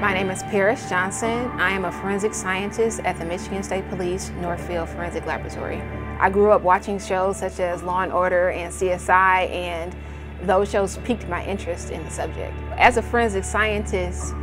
My name is Paris Johnson. I am a forensic scientist at the Michigan State Police Northville Forensic Laboratory. I grew up watching shows such as Law and Order and CSI, and those shows piqued my interest in the subject. As a forensic scientist,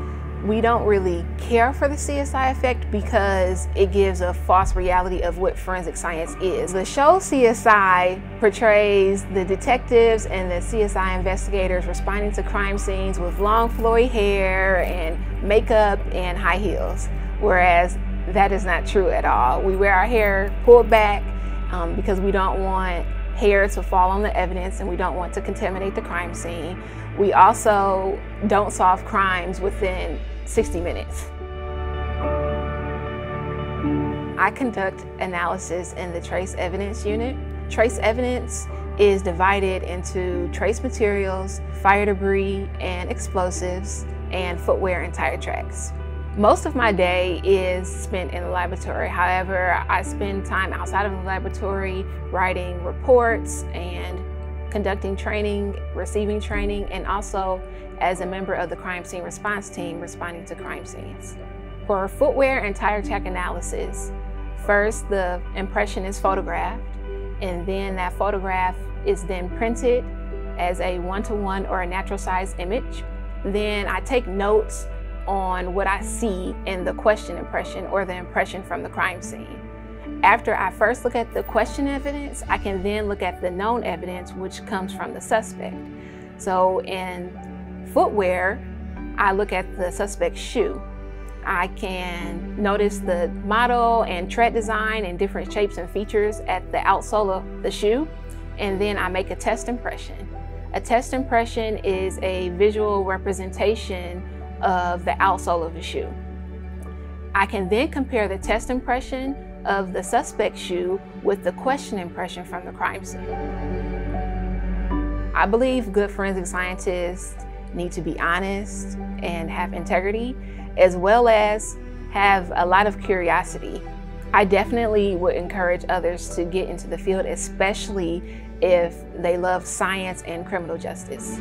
we don't really care for the CSI effect because it gives a false reality of what forensic science is. The show CSI portrays the detectives and the CSI investigators responding to crime scenes with long flowy hair and makeup and high heels, whereas that is not true at all. We wear our hair pulled back um, because we don't want hair to fall on the evidence and we don't want to contaminate the crime scene. We also don't solve crimes within 60 minutes. I conduct analysis in the trace evidence unit. Trace evidence is divided into trace materials, fire debris and explosives, and footwear and tire tracks. Most of my day is spent in the laboratory. However, I spend time outside of the laboratory writing reports and conducting training, receiving training, and also as a member of the crime scene response team responding to crime scenes. For footwear and tire track analysis, first the impression is photographed, and then that photograph is then printed as a one-to-one -one or a natural size image. Then I take notes on what I see in the question impression or the impression from the crime scene. After I first look at the question evidence, I can then look at the known evidence, which comes from the suspect. So in footwear, I look at the suspect's shoe. I can notice the model and tread design and different shapes and features at the outsole of the shoe, and then I make a test impression. A test impression is a visual representation of the outsole of the shoe. I can then compare the test impression of the suspect shoe with the question impression from the crime scene. I believe good forensic scientists need to be honest and have integrity, as well as have a lot of curiosity. I definitely would encourage others to get into the field, especially if they love science and criminal justice.